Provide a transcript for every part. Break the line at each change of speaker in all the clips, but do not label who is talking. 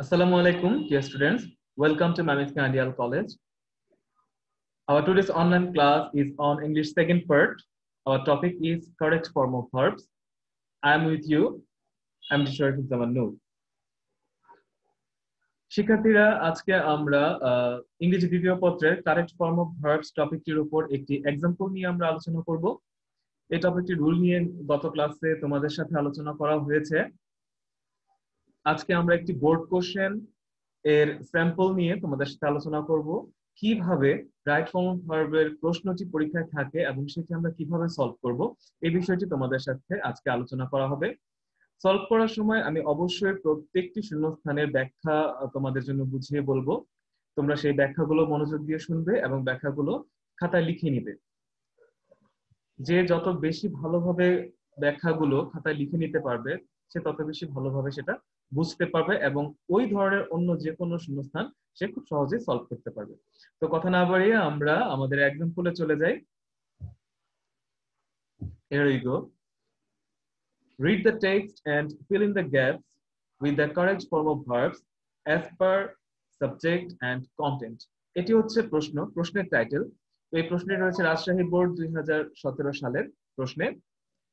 Assalamu alaikum, dear students. Welcome to Mammoth Candial College. Our today's online class is on English second part. Our topic is correct form of verbs. I'm with you. I'm teacher Zaman Noor. শিক্ষার্থীরা আজকে আমরা ইংরেজি দ্বিতীয় পত্রের correct form of verbs টপিকটির উপর একটি example নিয়ে আমরা আলোচনা করব এই টপিকটি রুল নিয়ে গত ক্লাসে তোমাদের সাথে আলোচনা করা হয়েছে আজকে আমরা একটি বোর্ড কোশ্চেন এর স্যাম্পল নিয়ে তোমাদের সাথে আলোচনা করব। কীভাবে রাইট ফর্ম ভার্বের প্রশ্নটি পরীক্ষায় থাকে এবং সেটি আমরা কীভাবে সলভ করব, এই বিষয়টি তোমাদের সাথে আজকে আলোচনা করা হবে। সলভ করার সময় আমি অবশ্যই প্রত্যেকটি শূন্যস্থানের ব্যাখ্যা তোমাদের জন্য বুঝিয়ে বলব। তোমরা সেই ব্যাখ্যাগুলো মনোযোগ দিয়ে শুনবে এবং ব্যাখ্যাগুলো খাতায় লিখে নিবে। যে যত বেশি ভালোভাবে ব্যাখ্যাগুলো খাতায় লিখে নিতে পারবে, সে তত বেশি ভালোভাবে সেটা বুঝতে পারবে এবং ওই ধরনের অন্য যে কোনো শূন্যস্থান সে খুব সহজেই সলভ করতে পারবে তো কথা না বাড়িয়ে আমরা আমাদের একদম এক্সাম্পলে চলে যাই Here we go. Read the text and fill in the gaps with the correct form of verbs as per subject and content. এটি হচ্ছে প্রশ্ন, প্রশ্নের টাইটেল এই প্রশ্নে রয়েছে রাজশাহী বোর্ড দুই হাজার সতেরো সালের প্রশ্নে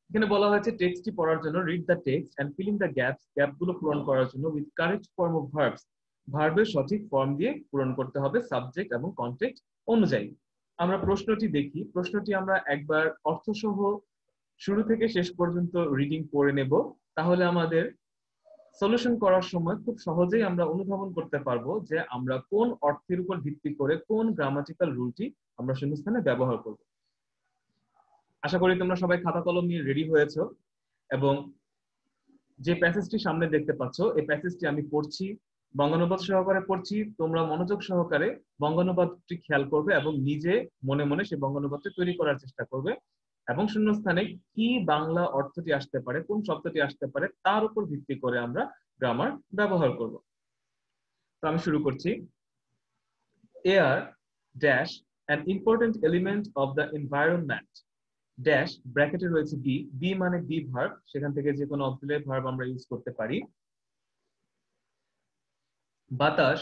এখানে বলা হয়েছে টেক্সটটি পড়ার জন্য read the text and fill the gaps গ্যাপগুলো পূরণ করার জন্য with correct form of verbs ভার্বের সঠিক ফর্ম দিয়ে পূরণ করতে হবে সাবজেক্ট এবং কন্টেক্ট অনুযায়ী। আমরা প্রশ্নটি দেখি, প্রশ্নটি আমরা একবার অর্থসহ শুরু থেকে শেষ পর্যন্ত রিডিং পড়ে নেব। তাহলে আমাদের সলিউশন করার সময় খুব সহজেই আমরা অনুধাবন করতে পারব যে আমরা কোন অর্থের উপর ভিত্তি করে কোন গ্রামাটিক্যাল রুলটি আমরা শূন্যস্থানে ব্যবহার করব। আশা করি তোমরা সবাই খাতা কলম নিয়ে রেডি হয়েছ এবং যে প্যাসেজটি সামনে দেখতে পাচ্ছ, এই প্যাসেজটি আমি পড়ছি, বঙ্গানুবাদ সহকারে পড়ছি, তোমরা মনোযোগ সহকারে বঙ্গানুবাদটি খেয়াল করবে এবং নিজে মনে মনে সেই বঙ্গানুবাদটি তৈরি করার চেষ্টা করবে এবং শূন্যস্থানে কি বাংলা অর্থটি আসতে পারে, কোন শব্দটি আসতে পারে, তার উপর ভিত্তি করে আমরা গ্রামার ব্যবহার করব। তো আমি শুরু করছি। Air dash an important element of the environment dash ব্র্যাকেটে রয়েছে বি বি মানে বি ভার্ব সেখান থেকে যে কোনো অক্সিলারি ভার্ব আমরা ইউজ করতে পারি। বাতাস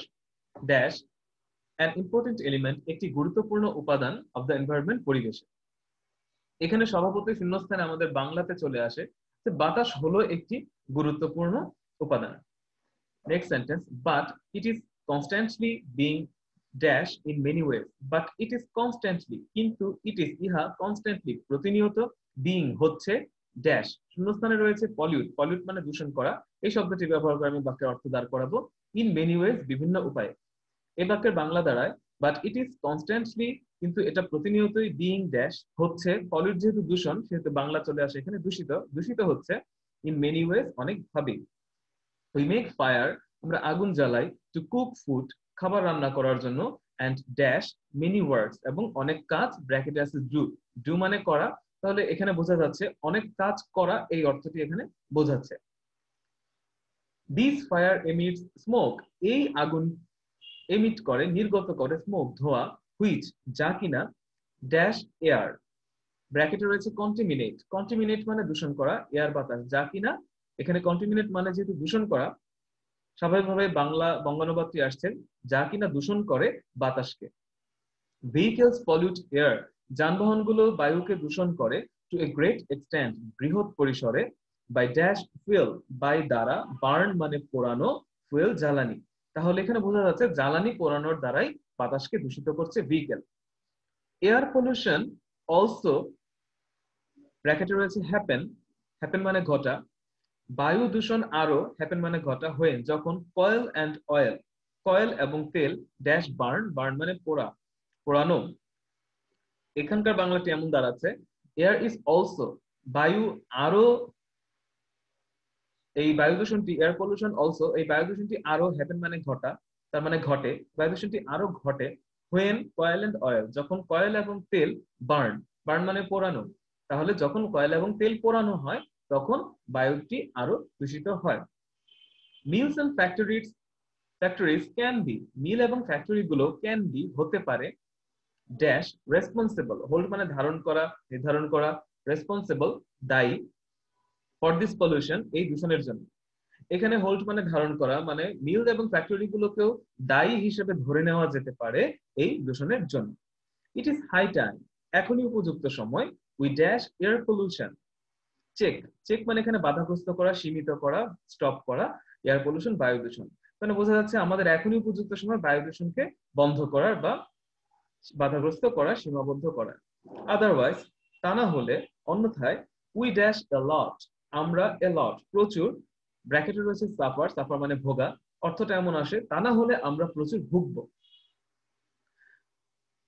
ড্যাশ অ্যান ইম্পর্টেন্ট এলিমেন্ট একটি গুরুত্বপূর্ণ উপাদান অফ দ্য এনভায়রনমেন্ট পরিবেশে। এখানে স্বভাবতই শূন্যস্থানে আমাদের বাংলাতে চলে আসে যে বাতাস হলো একটি গুরুত্বপূর্ণ উপাদান। Next sentence but it is constantly being dash in many ways but it is constantly কিন্তু ইট ইজ ইহা কনস্ট্যান্টলি প্রতিনিয়ত বিং হচ্ছে ড্যাশ শূন্যস্থানে রয়েছে পলিউট পলিউট মানে দূষণ করা। এই শব্দটি ব্যবহার করে আমি বাক্যের অর্থ দাঁড় করাবো। ইন মেনি ওয়েজ বিভিন্ন উপায়ে। এই বাক্যের বাংলা দাঁড়ায় বাট ইট ইজ কনস্ট্যান্টলি কিন্তু এটা প্রতিনিয়তই বিং ড্যাশ হচ্ছে। পলিউট যেহেতু দূষণ, সেহেতু বাংলা চলে আসে এখানে, দূষিত। দূষিত হচ্ছে ইন মেনি ওয়েজ অনেক ভাবে উই মেক ফায়ার আমরা আগুন জ্বালাই টু কুক ফুড খাবার রান্না করার জন্য অ্যান্ড ড্যাশ মেনি ওয়ার্ডস এবং অনেক কাজ ব্র্যাকেটে আছে ডু ডু মানে করা, তাহলে এখানে বোঝা যাচ্ছে অনেক কাজ করা এই অর্থটি এখানে বোঝাচ্ছে। দিস ফায়ার এমিটস স্মোক এই আগুন এমিট করে, নির্গত করে স্মোক ধোয়া হুইচ যা কিনা ড্যাশ এয়ার ব্র্যাকেটে রয়েছে কন্টিমিনেট কন্টিমিনেট মানে দূষণ করা এয়ার বাতাস, যা কিনা, এখানে কন্টিমিনেট মানে যেহেতু দূষণ করা স্বাভাবিকভাবে বাংলা বঙ্গানুবাদটি আসছেন যা কিনা দূষণ করে বাতাসকে। ভেহিকেলস পলিউট এয়ার যানবাহনগুলো বায়ুকে দূষণ করে টু এ গ্রেট এক্সটেন্ট বৃহৎ পরিসরে বাই ড্যাশ ফুয়েল বাই দ্বারা বার্ন মানে পোড়ানো ফুয়েল জ্বালানি। তাহলে এখানে বোঝা যাচ্ছে জ্বালানি পোড়ানোর দ্বারাই বাতাসকে দূষিত করছে ভেহিকেল এয়ার পলিউশন অলসো ব্র্যাকেটে রয়েছে হ্যাপেন হ্যাপেন মানে ঘটা বায়ু দূষণ আরও হ্যাপেন মানে ঘটা হয়ে যখন কয়েল অ্যান্ড অয়েল কয়েল এবং তেল ড্যাশ বার্ন বার্ন মানে পোড়া, পোড়ানো। এখানকার বাংলাটি এমন দাঁড়াচ্ছে এয়ার ইজ অলসো বায়ু আরও, এই বায়ু দূষণটি এয়ার পলিউশন অলসো এই বায়ু দূষণটি আরও হ্যাপেন মানে ঘটা, তার মানে ঘটে, বায়ু দূষণটি আরও ঘটে হোয়েন কয়েল অ্যান্ড অয়েল যখন কয়েল এবং তেল বার্ন বার্ন মানে পোড়ানো। তাহলে যখন কয়েল এবং তেল পোড়ানো হয় তখন বায়ুটি আরও দূষিত হয়। Mills and factories factories can be mill এবং ফ্যাক্টরি গুলো ক্যান বি হতে পারে ড্যাশ রেসপন্সিবল হোল্ড মানে ধারণ করা, নির্ধারণ করা রেসপন্সিবল দায়ী ফর দিস পলিউশন এই দূষণের জন্য। এখানে হোল্ড মানে ধারণ করা মানে মিল এবং ফ্যাক্টরি গুলোকেও দায়ী হিসেবে ধরে নেওয়া যেতে পারে এই দূষণের জন্য। ইট ইজ হাই টাইম এখনই উপযুক্ত সময় we dash air pollution check check মানে এখানে বাধাগ্রস্ত করা, সীমিত করা স্টপ করা এয়ার পলিউশন বায়ু দূষণ। মানে বোঝা যাচ্ছে আমাদের এখনই উপযুক্ত সময় বায়ু দূষণকে বন্ধ করার বা বাধাগ্রস্ত করা, সীমাবদ্ধ করা। আদারওয়াইজ তা না হলে অন্যথায় উই ড্যাশ এ লট আমরা এ লট প্রচুর ব্র্যাকেটে রয়েছে সাফার সাফার মানে ভোগা, অর্থটা এমন আসে, তা না হলে আমরা প্রচুর ভুগবো।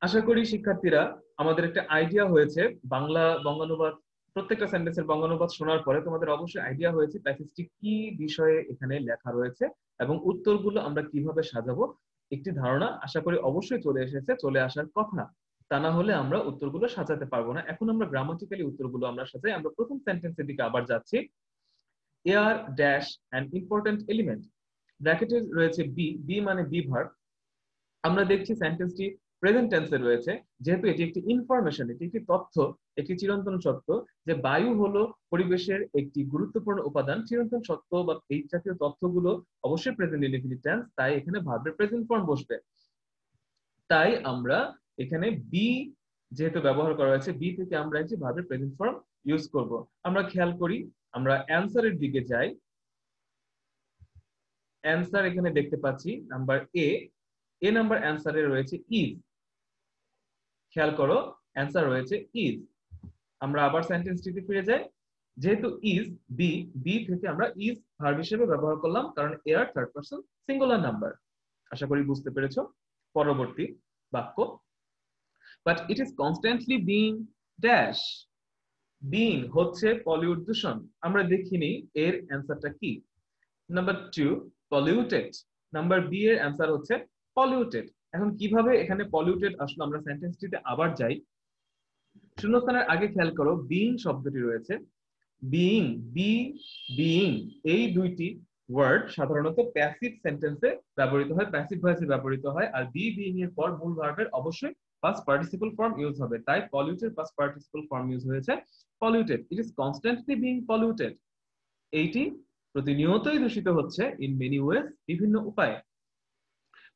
আশা করি শিক্ষার্থীরা আমাদের একটা আইডিয়া হয়েছে, বাংলা বঙ্গানুবাদ প্রত্যেকটা সেন্টেন্সের বঙ্গানুবাদ শোনার পরে তোমাদের অবশ্যই আইডিয়া হয়েছে প্যাসেজটি কি বিষয়ে এখানে লেখা রয়েছে এবং উত্তরগুলো আমরা কীভাবে সাজাবো একটি ধারণা আশা করি অবশ্যই চলে এসেছে, চলে আসার কথা। তা না হলে আমরা উত্তরগুলো সাজাতে পারব না। এখন আমরা গ্রামাটিক্যালি উত্তরগুলো আমরা সাজাই। আমরা প্রথম সেন্টেন্সের দিকে আবার যাচ্ছি। Air dash and important element ব্র্যাকেটে রয়েছে বি বি মানে বি ভার্ব আমরা দেখছি সেন্টেন্সটি প্রেজেন্ট টেন্সে রয়েছে। যেহেতু এটি একটি ইনফরমেশন এটি একটি তথ্য একটি চিরন্তন সত্য যে বায়ু হলো পরিবেশের একটি গুরুত্বপূর্ণ উপাদান। চিরন্তন সত্য বা এই জাতীয় তথ্যগুলো অবশ্যই প্রেজেন্ট ইনডিফিনিট টেন্স তাই এখানে ভার্বের প্রেজেন্ট ফর্ম বসবে। তাই আমরা এখানে বি যেহেতু ব্যবহার করা হয়েছে বি থেকে আমরা একটি ভার্বের প্রেজেন্ট ফর্ম ইউজ করব। আমরা খেয়াল করি, আমরা অ্যান্সারের দিকে যাই। অ্যান্সার এখানে দেখতে পাচ্ছি নাম্বার এ এ নাম্বার অ্যান্সারে রয়েছে ইজ খেয়াল করো অ্যান্সার রয়েছে ইজ আমরা আবার সেন্টেন্সটিতে ফিরে যাই। যেহেতু ইজ বি বি থেকে আমরা ইজ ভার্ব হিসেবে ব্যবহার করলাম, কারণ air third person singular number আশা করি বুঝতে পেরেছ পরবর্তী বাক্য। But it is constantly being dash being হচ্ছে পলিউট দূষণ। আমরা দেখিনি এর অ্যান্সারটা কি। Number two polluted number B এর অ্যান্সার হচ্ছে পলিউটেড এখন কীভাবে এখানে পলিউটেড আসলে আমরা সেন্টেন্সটিতে আবার যাই। শূন্যস্থানের আগে খেয়াল করো বিং শব্দটি রয়েছে। বিং বি বিং এই দুইটি ওয়ার্ড সাধারণত প্যাসিভ সেন্টেন্সে ব্যবহৃত হয়। প্যাসিভ ভয়েসে ব্যবহৃত হয় আর বি বিং এর পর মূল ভার্বের অবশ্যই পাস্ট পার্টিসিপল ফর্ম ইউজ হবে। তাই polluted past participle form use হয়েছে। Polluted it is constantly being polluted এইটি প্রতিনিয়তই দূষিত হচ্ছে ইন মেনি ওয়েজ বিভিন্ন উপায়ে।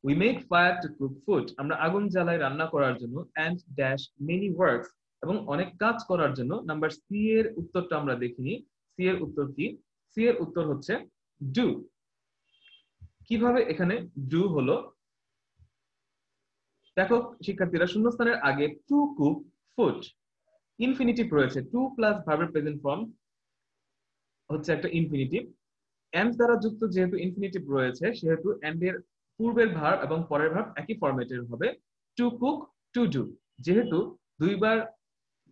We make fire to cook food আমরা আগুন জ্বালাই রান্না করার জন্য অ্যান্ড ড্যাশ মেনি ওয়ার্কস এবং অনেক কাজ করার জন্য নাম্বার সি এর উত্তরটা আমরা দেখিনি। সি এর উত্তর কি? সি এর উত্তর হচ্ছে ডু কীভাবে এখানে ডু হলো? দেখো, শিক্ষার্থীরা শূন্যস্থানের আগে টু কুক ফুড ইনফিনিটিভ রয়েছে। টু প্লাস ভার্বের প্রেজেন্ট ফর্ম হচ্ছে একটা ইনফিনিটিভ এন্ড দ্বারা যুক্ত যেহেতু ইনফিনিটিভ রয়েছে, সেহেতু এন্ড এর পূর্বের ভার্ব এবং পরের ভার্ব একই ফরম্যাটের হবে। টু কুক টু ডু যেহেতু দুইবার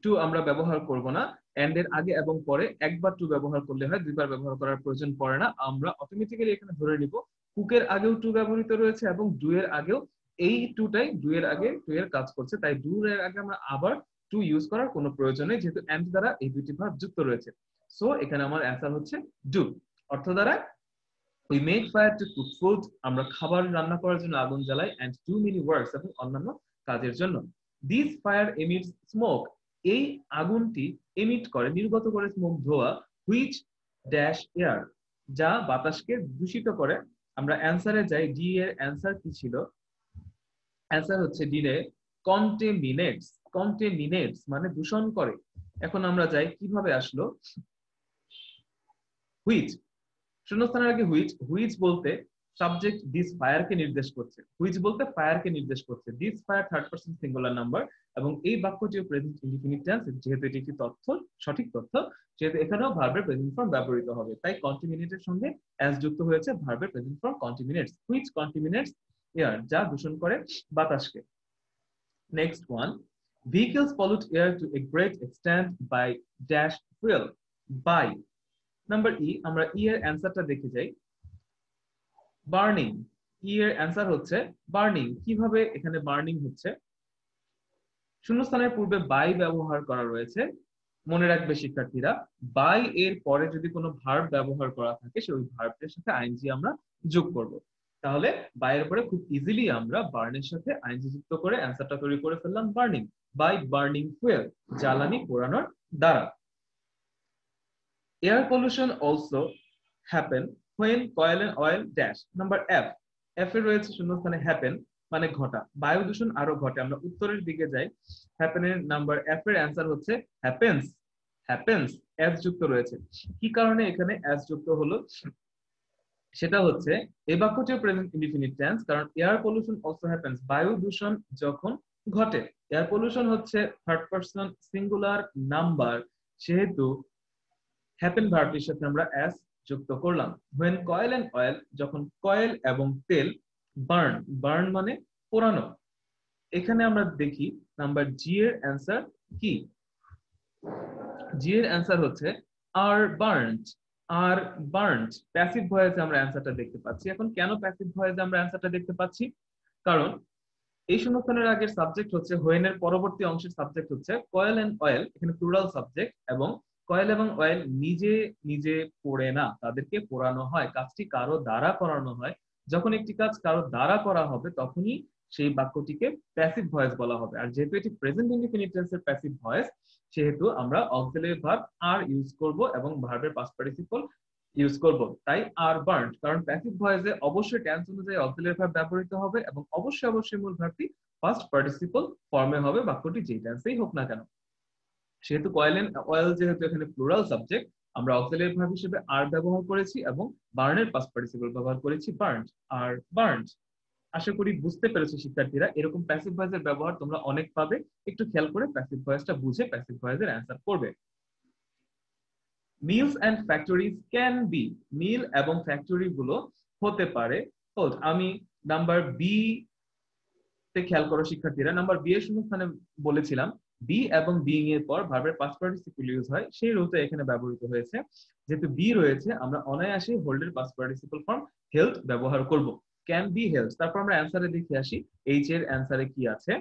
টু আমরা ব্যবহার করব না এন্ড এর আগে এবং পরে একবার টু ব্যবহার করলে হয়, দুইবার ব্যবহার করার প্রয়োজন পড়ে না, আমরা অটোমেটিক্যালি এখানে ধরে নিব কুকের আগেও টু ব্যবহৃত রয়েছে এবং ডু এর আগেও এই টুটাই ডু এর আগে টু এর কাজ করছে, তাই ডু এর আগে আমরা আবার টু ইউজ করার কোনো প্রয়োজন নেই, যেহেতু এন্ড দ্বারা এই দুটি ভার্ব যুক্ত রয়েছে। সো এখানে আমার অ্যান্সার হচ্ছে ডু অর্থ দ্বারা we make fire to cook food আমরা খাবার রান্না করার জন্য আগুন জ্বালাই এন্ড টু মেনি ওয়ার্কস এবং অন্যান্য কাজের জন্য। দিস ফায়ার এমিটস স্মোক এই আগুনটি এমিট করে, নির্গত করে স্মোক ধোয়া হুইচ ড্যাশ এয়ার যা বাতাসকে দূষিত করে। আমরা অ্যান্সারে যাই ডি এর অ্যান্সার কি ছিল? অ্যান্সার হচ্ছে ডি এর কন্টেমিনেটস কন্টেমিনেটস মানে দূষণ করে। এখন আমরা যাই, কীভাবে আসলো? হুইচ শূন্যস্থানের আগে হুইচ হুইচ বলতে সাবজেক্ট দিস ফায়ারকে নির্দেশ করছে। হুইচ বলতে ফায়ারকে নির্দেশ করছে। This fire third person singular number এবং এই বাক্যটিও প্রেজেন্ট ইনডিফিনিট টেন্স যেহেতু এটি একটি তথ্য, সঠিক তথ্য, যেহেতু এখানেও ভার্বের প্রেজেন্ট ফর্ম ব্যবহৃত হবে। তাই কন্টিমিনেটের সঙ্গে অ্যাজ যুক্ত হয়েছে ভার্বের present form contaminates which contaminates air যা দূষণ করে বাতাসকে। Next one vehicles pollute air to a great extent by dash fuel, by number E আমরা ই এর অ্যান্সারটা দেখে যাই। বার্নিং ই এর অ্যান্সার হচ্ছে বার্নিং। কীভাবে এখানে বার্নিং হচ্ছে? শূন্যস্থানের পূর্বে বাই ব্যবহার করা রয়েছে। মনে রাখবে শিক্ষার্থীরা বাই এর পরে যদি কোনো ভার্ব ব্যবহার করা থাকে, সেই ওই ভার্বটার সাথে আইনজি আমরা যোগ করব। তাহলে বাইয়ের পরে খুব ইজিলি আমরা বার্নের সাথে আইনজি যুক্ত করে অ্যান্সারটা তৈরি করে ফেললাম বার্নিং বাই বার্নিং ফুয়েল জ্বালানি পোড়ানোর দ্বারা। Air pollution also happen when coal and oil dash number F F এর রয়েছে শূন্যস্থানে হ্যাপেন মানে ঘটা। বায়ু দূষণ আরও ঘটে। আমরা উত্তরের দিকে যাই। হ্যাপেনের নাম্বার এফ এর অ্যান্সার হচ্ছে হ্যাপেন্স হ্যাপেন্স এস যুক্ত রয়েছে। কি কারণে এখানে এস যুক্ত হলো? সেটা হচ্ছে এই বাক্যটিও প্রেজেন্ট ইনডিফিনিট টেন্স কারণ এয়ার পলিউশন অলসো হ্যাপেন্স বায়ু দূষণ যখন ঘটে। এয়ার পলিউশন হচ্ছে থার্ড পারসন সিঙ্গুলার নাম্বার সেহেতু হ্যাপেন ভার্বটির সাথে আমরা এস যুক্ত করলাম। হোয়েন কয়েল এন্ড অয়েল যখন কয়েল এবং তেল বার্ন বার্ন মানে পোড়ানো। এখানে আমরা দেখি নাম্বার জি এর অ্যান্সার কি? জি এর অ্যান্সার হচ্ছে are burned are burned passive ভয়েসে আমরা অ্যান্সারটা দেখতে পাচ্ছি। এখন কেন প্যাসিভ ভয়েসে আমরা অ্যান্সারটা দেখতে পাচ্ছি? কারণ এই শূন্যস্থানের আগের সাবজেক্ট হচ্ছে হোয়েনের পরবর্তী অংশের সাবজেক্ট হচ্ছে কয়েল এন্ড অয়েল এখানে প্লুরাল সাবজেক্ট এবং কয়েল এবং অয়েল নিজে নিজে পড়ে না, তাদেরকে পোড়ানো হয়। কাজটি কারও দ্বারা করানো হয়। যখন একটি কাজ কারও দ্বারা করা হবে, তখনই সেই বাক্যটিকে প্যাসিভ ভয়েস বলা হবে। আর যেহেতু এটি প্রেজেন্ট ইন্ডিফিনিট টেন্সের প্যাসিভ ভয়েস সেহেতু আমরা অক্সিলারি ভার্ব আর ইউজ করব এবং ভার্বের পাস্ট পার্টিসিপল ইউজ করব। তাই আর বার্নড কারণ প্যাসিভ ভয়েসে অবশ্যই টেন্স অনুযায়ী অক্সিলারি ভার্ব ব্যবহৃত হবে এবং অবশ্যই অবশ্যই মূল ভার্বটি ফার্স্ট পার্টিসিপল ফর্মে হবে, বাক্যটি যেই টেন্সেই হোক না কেন। সেহেতু কয়েল এন্ড অয়েল যেহেতু এখানে প্লুরাল সাবজেক্ট আমরা অক্সিলারি ভার্ব হিসেবে আর ব্যবহার করেছি এবং বার্নের পাস্ট পার্টিসিপল ব্যবহার করেছি বার্নড আর বার্নড আশা করি বুঝতে পেরেছ শিক্ষার্থীরা, এরকম প্যাসিভ ভয়েসের ব্যবহার তোমরা অনেক পাবে। একটু খেয়াল করে প্যাসিভ ভয়েসটা বুঝে প্যাসিভ ভয়েসের অ্যান্সার করবে। Mills and factories can be mill এবং ফ্যাক্টরি গুলো হতে পারে। আমি নাম্বার বি তে খেয়াল করো শিক্ষার্থীরা নাম্বার বি এর শূন্যস্থানে বলেছিলাম। বি এবং বিং এর পর ভার্বের পাস্ট পার্টিসিপল ইউজ হয়? সেই রুতে এখানে ব্যবহৃত হয়েছে, যেহেতু বি রয়েছে, আমরা অনায়াসে হোল্ডের পাস্ট পার্টিসিপল ফর্ম হেলথ ব্যবহার করব। ক্যান বি হেলথ তারপর আমরা অ্যান্সারে দেখে আসি এইচ এর অ্যান্সারে কি আছে?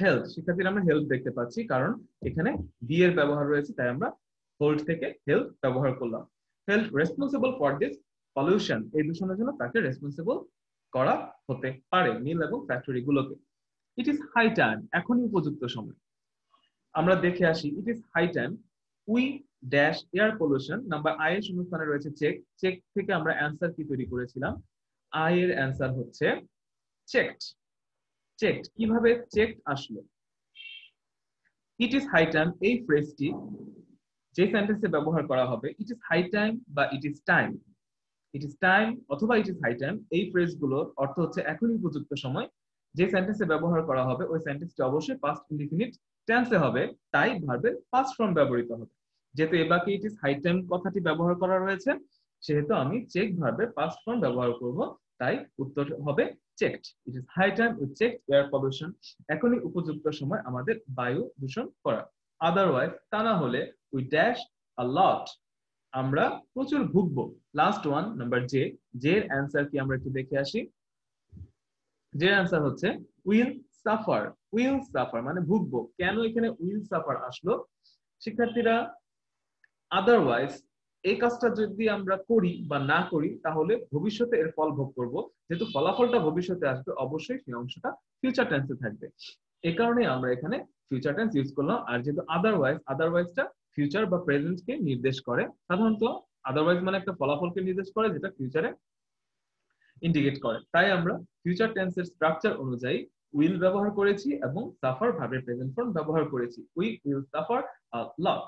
হেলথ শিক্ষার্থীরা, আমরা হেলথ দেখতে পাচ্ছি, কারণ এখানে বি এর ব্যবহার রয়েছে, তাই আমরা হোল্ড থেকে হেলথ ব্যবহার করলাম। Held responsible for this pollution এই দূষণের জন্য তাকে রেসপন্সিবল করা হতে পারে মিল এবং ফ্যাক্টরি গুলোকে। ইট ইজ হাই টাইম এখনই উপযুক্ত সময়। আমরা দেখে আসি it is high time we dash air pollution number I এর শূন্যস্থানে রয়েছে চেক চেক থেকে আমরা অ্যান্সার কি তৈরি করেছিলাম? আই এর অ্যান্সার হচ্ছে চেকড চেকড কীভাবে চেকড আসলো? ইট ইজ হাই টাইম এই ফ্রেজটি যে সেন্টেন্সে ব্যবহার করা হবে ইট ইজ হাই টাইম বা it is time it is time অথবা ইট ইজ হাই টাইম এই ফ্রেজগুলোর অর্থ হচ্ছে এখনই উপযুক্ত সময় যে সেন্টেন্সে ব্যবহার করা হবে, ওই সেন্টেন্সটি অবশ্যই পাস্ট ইনডিফিনিট টেন্সে হবে, তাই ভার্বের পাস্ট ফর্ম ব্যবহৃত হবে। যেহেতু এবাকে ইট ইজ হাই টাইম কথাটি ব্যবহার করা রয়েছে, সেহেতু আমি চেক ভার্বের পাস্ট ফর্ম ব্যবহার করব, তাই উত্তর হবে checked it is high time we check air pollution এখনই উপযুক্ত সময় আমাদের বায়ু দূষণ করা। আদারওয়াইজ তা না হলে উই ড্যাশ আ লট আমরা প্রচুর ভুগবো। Last one number J J এর অ্যান্সার কি আমরা একটু দেখে আসি? যে অ্যান্সার হচ্ছে উইল সাফার উইল সাফার মানে ভুগবো। কেন এখানে উইল সাফার আসলো? শিক্ষার্থীরা আদারওয়াইজ এই কাজটা যদি আমরা করি বা না করি, তাহলে ভবিষ্যতে এর ফল ভোগ করব। যেহেতু ফলাফলটা ভবিষ্যতে আসবে, অবশ্যই সেই অংশটা ফিউচার টেন্সে থাকবে। এই কারণে আমরা এখানে ফিউচার টেন্স ইউজ করলাম। আর যেহেতু আদারওয়াইজ আদারওয়াইজটা ফিউচার বা প্রেজেন্টকে নির্দেশ করে। সাধারণত আদারওয়াইজ মানে একটা ফলাফলকে নির্দেশ করে, যেটা ফিউচারে ইন্ডিকেট করে। তাই আমরা ফিউচার টেন্সের স্ট্রাকচার অনুযায়ী উইল ব্যবহার করেছি এবং সাফার ভার্বের প্রেজেন্ট ফর্ম ব্যবহার করেছি। উই উইল সাফার লট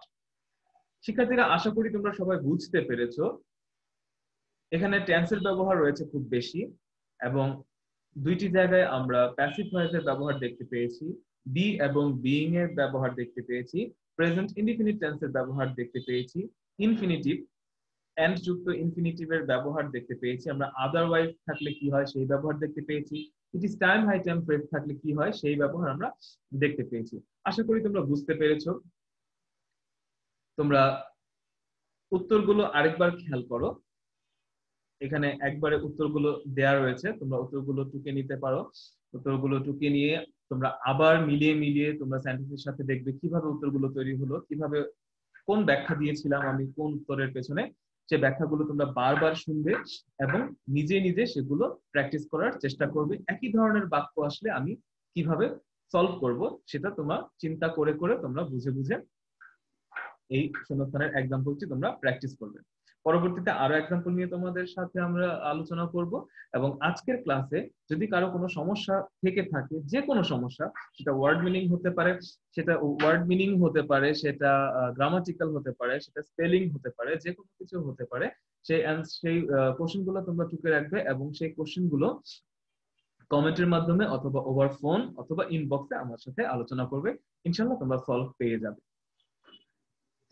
শিক্ষার্থীরা, আশা করি তোমরা সবাই বুঝতে পেরেছ, এখানে টেন্সের ব্যবহার রয়েছে খুব বেশি এবং দুইটি জায়গায় আমরা প্যাসিভ ভয়েসের ব্যবহার দেখতে পেয়েছি বি এবং বিইং এর ব্যবহার দেখতে পেয়েছি প্রেজেন্ট ইনডিফিনিট টেন্সের ব্যবহার দেখতে পেয়েছি ইনফিনিটিভ এন্ড যুক্ত ইনফিনিটিভের ব্যবহার দেখতে পেয়েছি। আমরা আদারওয়াইজ থাকলে কি হয়? সেই ব্যবহার দেখতে পেয়েছি। It is time high time phrase থাকলে কি হয়? সেই ব্যবহার আমরা দেখতে পেয়েছি। আশা করি তোমরা বুঝতে পেরেছ। তোমরা উত্তরগুলো আরেকবার খেয়াল করো। এখানে একবারে উত্তরগুলো দেয়া রয়েছে। তোমরা উত্তরগুলো টুকে নিতে পারো। উত্তরগুলো টুকে নিয়ে তোমরা আবার মিলিয়ে মিলিয়ে তোমরা সেন্টেন্সের সাথে দেখবে কীভাবে উত্তরগুলো তৈরি হলো, কীভাবে কোন ব্যাখ্যা দিয়েছিলাম আমি, কোন উত্তরের পেছনে সে ব্যাখ্যাগুলো তোমরা বারবার শুনবে এবং নিজে নিজে সেগুলো প্র্যাকটিস করার চেষ্টা করবে। একই ধরনের বাক্য আসলে আমি কীভাবে সলভ করব সেটা তোমরা চিন্তা করে করে তোমরা বুঝে বুঝে এই শূন্যস্থানের এক্সাম্পলটি তোমরা প্র্যাকটিস করবে। পরবর্তীতে আরও এক্সাম্পল নিয়ে তোমাদের সাথে আমরা আলোচনা করব। এবং আজকের ক্লাসে যদি কারও কোনো সমস্যা থেকে থাকে, যে কোনো সমস্যা, সেটা ওয়ার্ড মিনিং হতে পারে, সেটা ওয়ার্ড মিনিং হতে পারে, সেটা গ্রামাটিক্যাল হতে পারে, সেটা স্পেলিং হতে পারে, যে কোনো কিছু হতে পারে সেই সেই কোশ্চেনগুলো তোমরা টুকে রাখবে এবং সেই কোশ্চেনগুলো কমেন্টের মাধ্যমে অথবা ওভার ফোন অথবা ইনবক্সে আমার সাথে আলোচনা করবে। ইনশাল্লাহ তোমরা সলভ পেয়ে যাবে।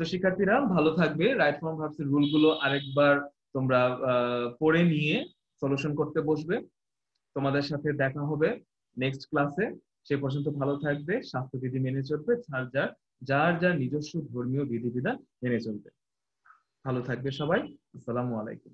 তো শিক্ষার্থীরা ভালো থাকবে। রাইট ফর্ম ভার্বসের রুলগুলো আরেকবার তোমরা পড়ে নিয়ে সলিউশন করতে বসবে। তোমাদের সাথে দেখা হবে নেক্সট ক্লাসে সে পর্যন্ত ভালো থাকবে স্বাস্থ্যবিধি মেনে চলবে, যার যার যার যার নিজস্ব ধর্মীয় বিধিবিধান মেনে চলবে। ভালো থাকবে সবাই। আসসালামু আলাইকুম।